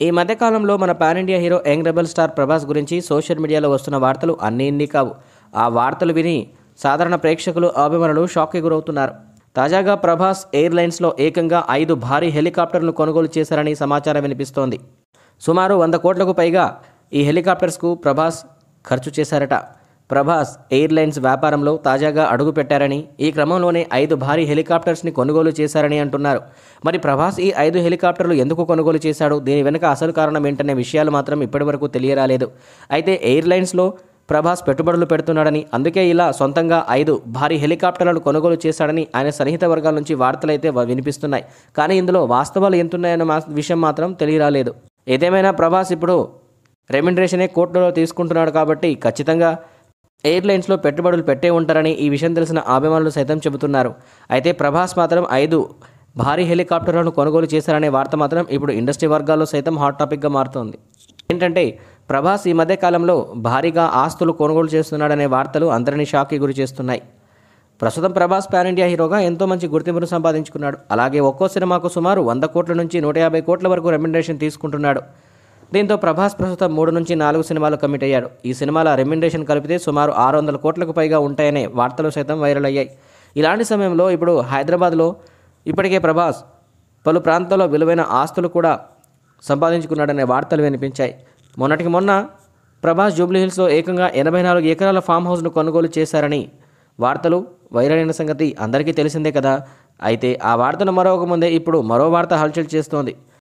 ఈ మధ్యకాలంలో మన pan India hero young rebel star Prabhas గురించి సోషల్ మీడియాలో వస్తున్న వార్తలు అన్నీ ఇన్ని కావు. ఆ వార్తలు విని సాధారణ ప్రేక్షకులు అభిమానులు షాక్కి గురవుతున్నారు. తాజాగా ప్రభాస్ ఎయిర్లైన్స్లో ఏకంగా ఐదు భారీ హెలికాప్టర్లను కొనుగోలు చేశారని సమాచారం వినిపిస్తోంది. సుమారు వంద కోట్లకు పైగా ఈ హెలికాప్టర్స్కు ప్రభాస్ ఖర్చు చేశారట. ప్రభాస్ ఎయిర్లైన్స్ వ్యాపారంలో తాజాగా అడుగుపెట్టారని ఈ క్రమంలోనే ఐదు భారీ హెలికాప్టర్స్ని కొనుగోలు చేశారని అంటున్నారు. మరి ప్రభాస్ ఈ ఐదు హెలికాప్టర్లు ఎందుకు కొనుగోలు చేశాడు? దీని వెనుక అసలు కారణం ఏంటనే విషయాలు మాత్రం ఇప్పటివరకు తెలియరాలేదు. అయితే ఎయిర్లైన్స్లో ప్రభాస్ పెట్టుబడులు పెడుతున్నాడని అందుకే ఇలా సొంతంగా ఐదు భారీ హెలికాప్టర్లను కొనుగోలు చేశాడని ఆయన సన్నిహిత వర్గాల నుంచి వార్తలైతే వినిపిస్తున్నాయి. కానీ ఇందులో వాస్తవాలు ఎంతున్నాయన్న మా- విషయం మాత్రం తెలియరాలేదు. ఏదేమైనా ప్రభాస్ ఇప్పుడు రెమ్యునరేషనే కోర్టులో తీసుకుంటున్నాడు కాబట్టి ఖచ్చితంగా ఎయిర్లైన్స్లో పెట్టుబడులు పెట్టే ఉంటారని ఈ విషయం తెలిసిన అభిమానులు సైతం చెబుతున్నారు. అయితే ప్రభాస్ మాత్రం ఐదు భారీ హెలికాప్టర్లను కొనుగోలు చేశారనే వార్త మాత్రం ఇప్పుడు ఇండస్ట్రీ వర్గాల్లో సైతం హాట్ టాపిక్గా మారుతోంది. ఏంటంటే ప్రభాస్ ఈ మధ్య కాలంలో భారీగా ఆస్తులు కొనుగోలు చేస్తున్నాడనే వార్తలు అందరినీ షాక్కి గురి చేస్తున్నాయి. ప్రస్తుతం ప్రభాస్ పాన్ ఇండియా హీరోగా ఎంతో మంచి గుర్తింపును సంపాదించుకున్నాడు. అలాగే ఒక్కో సినిమాకు సుమారు వంద కోట్ల నుంచి నూట యాభై కోట్ల వరకు రెమ్యునరేషన్ తీసుకుంటున్నాడు. దీంతో ప్రభాస్ ప్రస్తుతం మూడు నుంచి నాలుగు సినిమాలు కమిట్ అయ్యాడు. ఈ సినిమాల రెమ్యునరేషన్ కలిపితే సుమారు ఆరు వందల కోట్లకు పైగా ఉంటాయనే వార్తలు సైతం వైరల్ అయ్యాయి. ఇలాంటి సమయంలో ఇప్పుడు హైదరాబాద్లో ఇప్పటికే ప్రభాస్ పలు ప్రాంతాల్లో విలువైన ఆస్తులు కూడా సంపాదించుకున్నాడనే వార్తలు వినిపించాయి. మొన్నటికి మొన్న ప్రభాస్ జూబ్లీ హిల్స్లో ఏకంగా ఎనభై నాలుగు ఎకరాల ఫామ్ హౌస్ను కొనుగోలు చేశారని వార్తలు వైరల్ అయిన సంగతి అందరికీ తెలిసిందే కదా. అయితే ఆ వార్తను మరొక ముందే ఇప్పుడు మరో వార్త హల్చల్ చేస్తోంది.